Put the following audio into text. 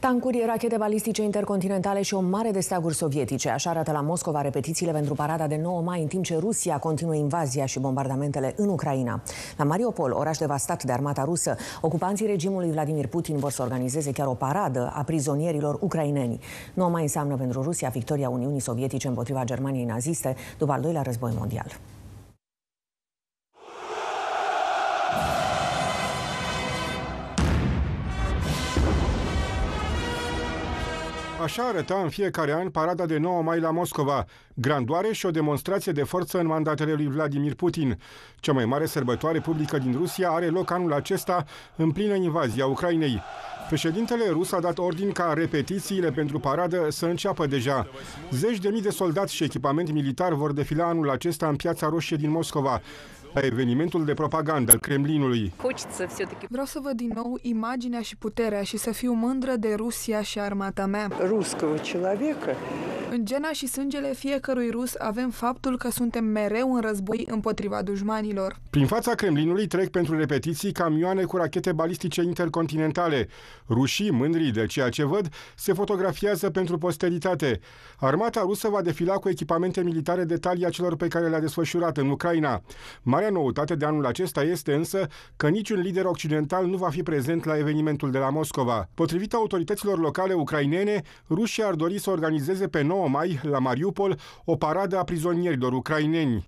Tancuri, rachete balistice intercontinentale și o mare de steaguri sovietice. Așa arată la Moscova repetițiile pentru parada de 9 mai, în timp ce Rusia continuă invazia și bombardamentele în Ucraina. La Mariupol, oraș devastat de armata rusă, ocupanții regimului Vladimir Putin vor să organizeze chiar o paradă a prizonierilor ucraineni. 9 mai înseamnă pentru Rusia victoria Uniunii Sovietice împotriva Germaniei naziste după al doilea război mondial. Așa arăta în fiecare an parada de 9 mai la Moscova, grandoare și o demonstrație de forță în mandatele lui Vladimir Putin. Cea mai mare sărbătoare publică din Rusia are loc anul acesta în plină invazie a Ucrainei. Președintele rus a dat ordin ca repetițiile pentru paradă să înceapă deja. Zeci de mii de soldați și echipament militar vor defila anul acesta în Piața Roșie din Moscova la evenimentul de propagandă al Kremlinului. Vreau să văd din nou imaginea și puterea și să fiu mândră de Rusia și armata mea. Русского человека în gena și sângele fiecărui rus avem faptul că suntem mereu în război împotriva dușmanilor. Prin fața Kremlinului trec pentru repetiții camioane cu rachete balistice intercontinentale. Rușii, mândri de ceea ce văd, se fotografiază pentru posteritate. Armata rusă va defila cu echipamente militare de talia celor pe care le-a desfășurat în Ucraina. Marea noutate de anul acesta este însă că niciun lider occidental nu va fi prezent la evenimentul de la Moscova. Potrivit autorităților locale ucrainene, Rusia ar dori să organizeze pe 9 mai, la Mariupol, o paradă a prizonierilor ucraineni.